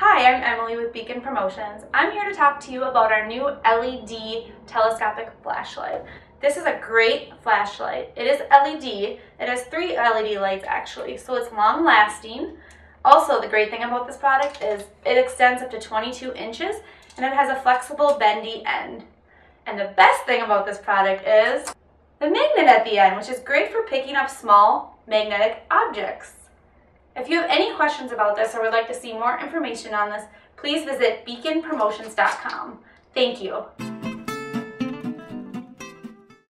Hi, I'm Emily with Beacon Promotions. I'm here to talk to you about our new LED telescopic flashlight. This is a great flashlight. It is LED. It has three LED lights actually, so it's long lasting. Also, the great thing about this product is it extends up to 22 inches and it has a flexible bendy end. And the best thing about this product is the magnet at the end, which is great for picking up small magnetic objects. If you have any questions about this or would like to see more information on this, please visit beaconpromotions.com. Thank you.